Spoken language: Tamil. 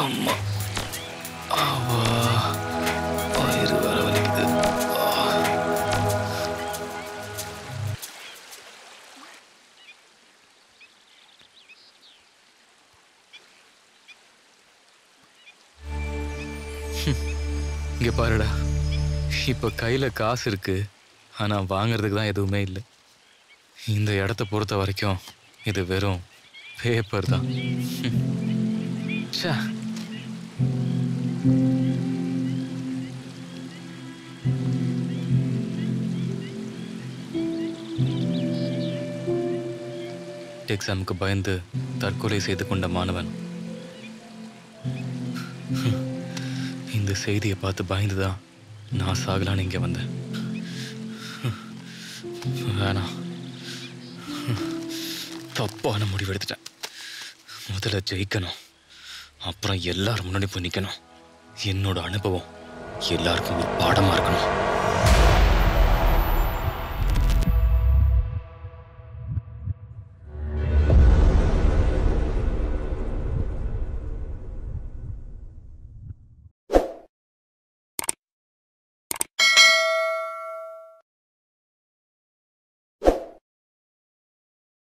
அம்மா. ஆமா வயிறு வர வலிக்குது இங்கே பாருடா. இப்போ கையில் காசு இருக்குது ஆனால் வாங்கிறதுக்கு தான் எதுவுமே இல்லை. இந்த இடத்த பொறுத்த வரைக்கும் இது வெறும் பேப்பர் தான். சா நீட் எக்ஸாமுக்கு பயந்து தற்கொலை செய்து கொண்ட மாணவன். இந்த செய்தியை பார்த்து பயந்துதான் நான் சாகலான்னு இங்கே வந்தேன். வேணாம் தப்பான முடிவு எடுத்துட்டேன். முதல்ல ஜெயிக்கணும். அப்புறம் எல்லாரும் முன்னாடி போய் நிற்கணும் என்னோட அனுபவம் எல்லாருக்கும் ஒரு பாடமாக இருக்கணும்.